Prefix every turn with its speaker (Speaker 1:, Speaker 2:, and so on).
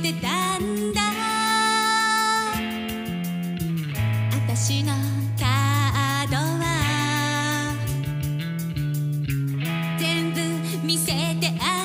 Speaker 1: てたんだ。あたしのカードは全部見せてあげ